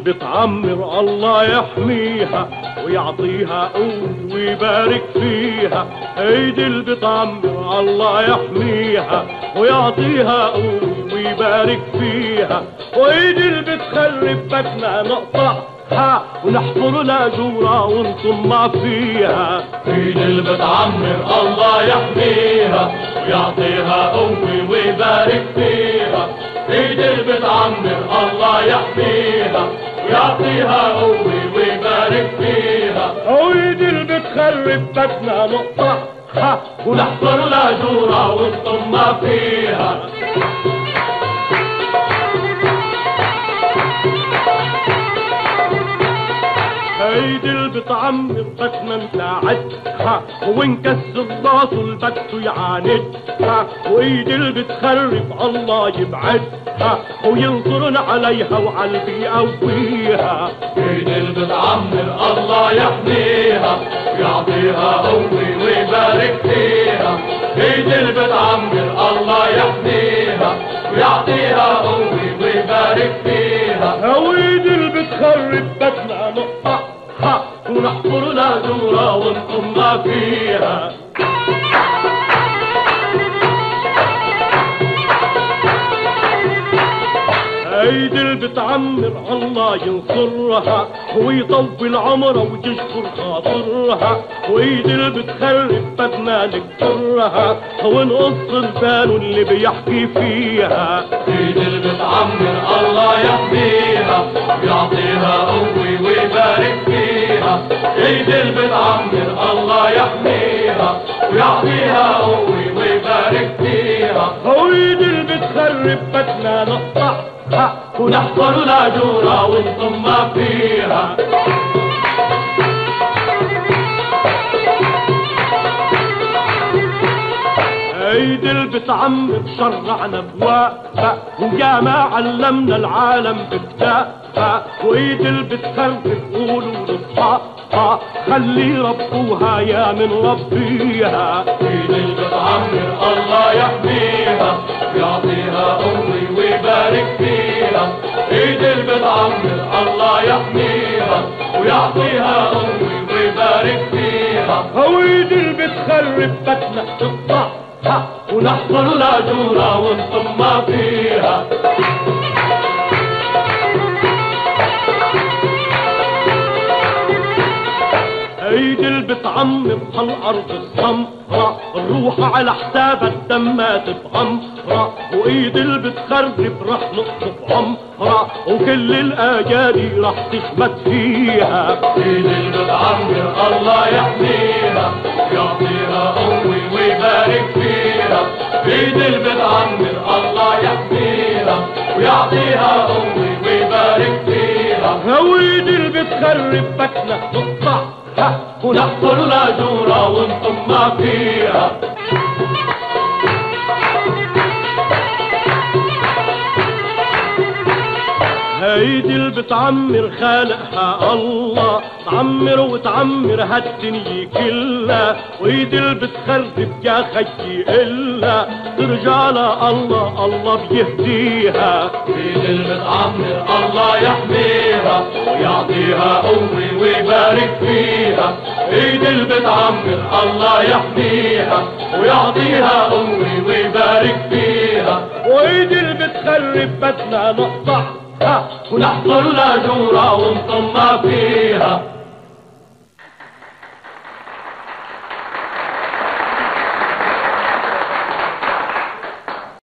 بتعمر الله يحميها ويعطيها قوت ويبارك فيها. أيد اللي بتعمر الله يحميها ويعطيها قوت ويبارك فيها. وايد اللي بتخرب بيتنا نقطعها ونحفر لها جورة ونصمع فيها. ايد اللي بتعمر الله يحميها ويعطيها قوة ويبارك فيها. ايد اللي بتعمر الله يحميها ويعطيها قوة ويبارك فيها. وايدي اللي بتخرب بيتنا نقطعها ونحفر لها جورة ونصمع فيها. ايدي اللي بتعمر بيتنا نساعدها ونكسر راسه البت يعاندها وايدي اللي بتخرب الله يبعدها وينصرنا عليها وعلى اللي بيقويها ايد اللي بتعمر الله يحميها ويعطيها قوة ويبارك فيها. ايد اللي بتعمر الله يحميها ويعطيها قوة ويبارك فيها. وايدي اللي بتخرب نقطعها ونحفر لها جورة ونقمنا فيها ايدي اللي بتعمر الله ينصرها ويطول عمرها وتشكر خاطرها وايدي اللي بتخرب بدنا نكسرها ونقص لسانه اللي بيحكي فيها ايد اللي بتعمر الله يحميها ويعطيها قوة ويعطيها قوة ويبارك فيها. وايدي اللي بتخرب بدنا نقطعها ونحفر لها جورة ونصمها فيها. ايدي اللي بتعمر شرعنا بواقفة ويا ما علمنا العالم بكتافة وايدي اللي بتخرب قولوا لاصحابها خلي ربوها يا من ربيها. ايد اللي بتعمر الله يحميها ويعطيها قوة ويبارك فيها. ايد بتعمر الله يحميها ويعطيها قوة ويبارك فيها. وايدي اللي بتخرب بيتنا تقطعها ونحفر لها جورة ونصمها فيها. اللي بتعمر هالارض السمرة الروح على حساب الدم ما تتغمرة وايدي اللي بتخرب رح نقطف عمرة وكل الاجالي رح تشمت فيها. ايد اللي بتعمر الله يحميها ويعطيها قوة ويبارك فيها ايد اللي بتعمر الله يحميها ويعطيها قوة ويبارك فيها وايدي اللي بتخرب بيتنا لها جورة ونصمها فيها. هيدي اللي بتعمر خالقها الله. تعمر وتعمر هالدنيا كلها. وهيدي اللي بتخرب يا خيي إلا. ترجع لها الله الله بيهديها. ايد اللي بتعمر الله يحميها. ويعطيها قوة ويبارك فيها. ايد اللي بتعمر الله يحميها ويعطيها قوة ويبارك فيها. وهيدي اللي بتخرب بدنا نقطعها ونحفر لها جورة ونصمها فيها.